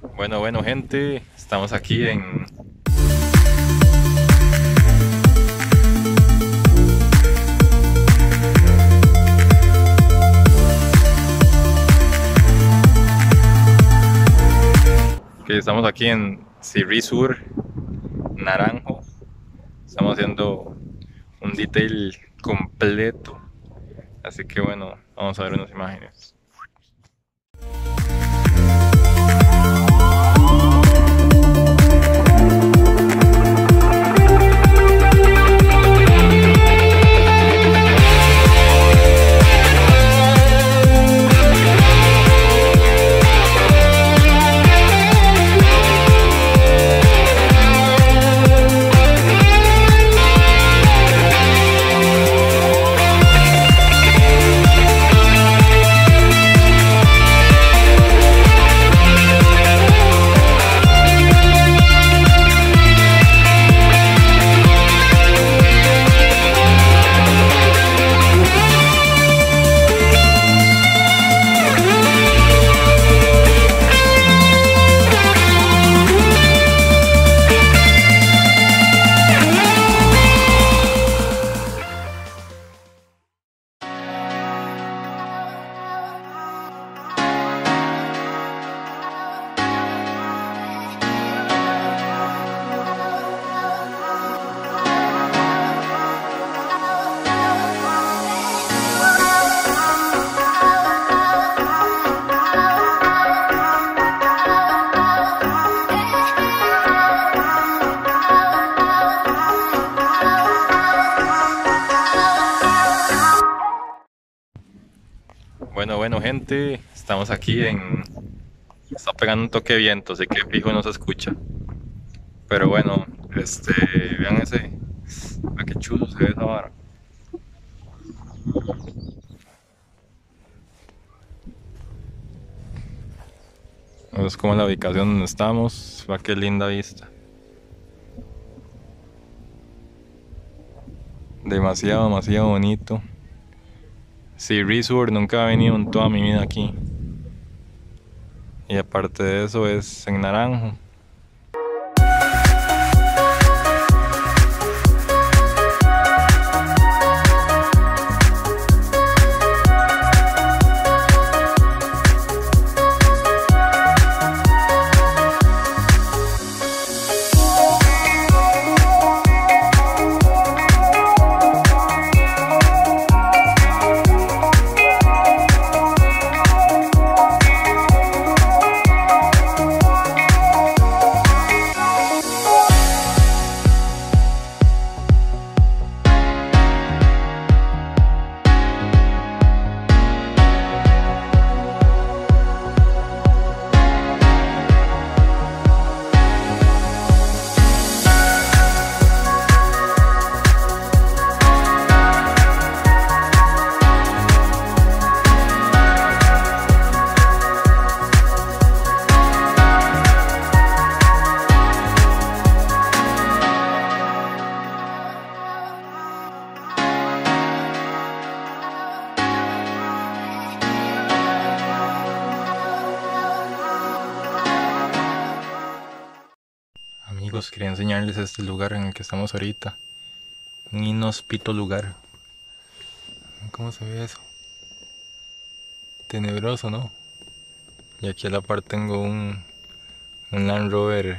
Bueno, bueno gente, estamos aquí en... Estamos aquí en Sirri Sur, Naranjo. Estamos haciendo un detail completo. Así que bueno, vamos a ver unas imágenes. Gente, estamos aquí en... Está pegando un toque de viento, así que fijo no se escucha. Pero bueno, este, vean ese... A qué chulo se ve esa vara. Es como la ubicación donde estamos, va qué linda vista. Demasiado, demasiado bonito. Sí, Resort nunca he venido en toda mi vida aquí. Y aparte de eso es en Naranjo. Amigos, quería enseñarles este lugar en el que estamos ahorita. Un inhóspito lugar. ¿Cómo se ve eso? Tenebroso, ¿no? Y aquí a la par tengo un, un Land Rover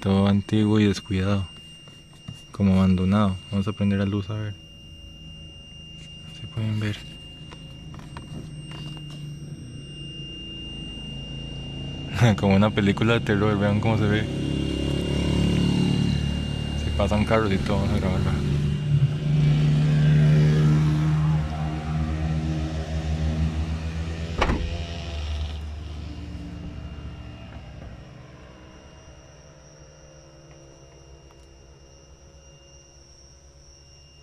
todo antiguo y descuidado. Como abandonado. Vamos a prender la luz a ver. Si pueden ver. Como una película de terror, vean cómo se ve. Se pasan carros y todo, vamos a grabarla.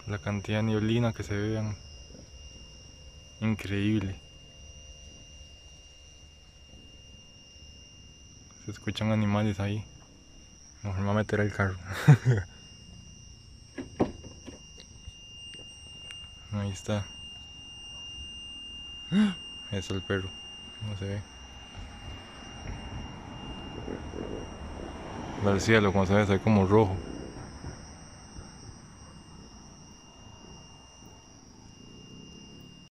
La cantidad de neblina que se vean. Increíble. Se escuchan animales ahí. Mejor me va a meter el carro. ahí está. Es el perro. No se ve. Ve el cielo, cuando se ve, se como rojo.